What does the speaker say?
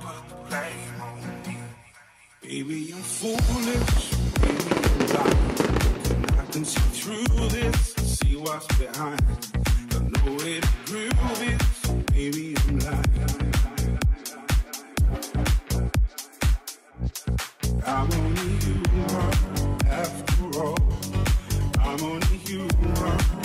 put the blame on me. Baby, I'm foolish. Baby, I'm blind. I can see through this, see what's behind. I know it groove it. Baby, I'm lying. I'm only human after all. I'm only human.